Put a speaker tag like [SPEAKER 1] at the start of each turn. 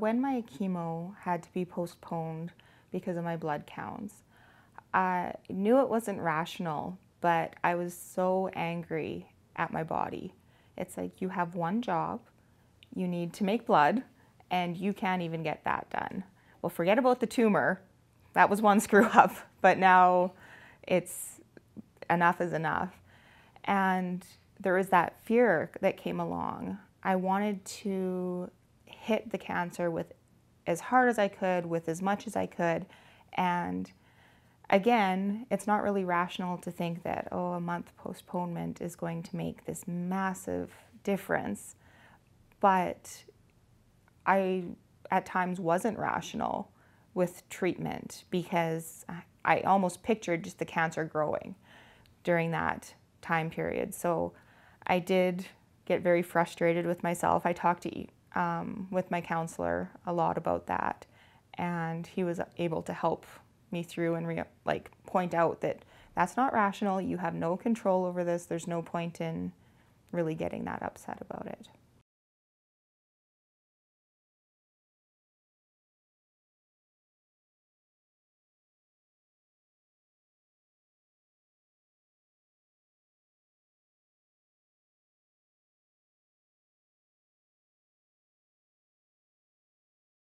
[SPEAKER 1] When my chemo had to be postponed because of my blood counts, I knew it wasn't rational, but I was so angry at my body. It's like you have one job, you need to make blood, and you can't even get that done. Well, forget about the tumor. That was one screw up, but now it's enough is enough. And there was that fear that came along. I wanted to hit the cancer with as hard as I could, with as much as I could. And again, it's not really rational to think that, oh, a month postponement is going to make this massive difference. But I, at times, wasn't rational with treatment because I almost pictured just the cancer growing during that time period. So I did get very frustrated with myself. I talked to um, with my counselor a lot about that, and he was able to help me through and re- like point out that that's not rational. You have no control over this. There's no point in really getting that upset about it.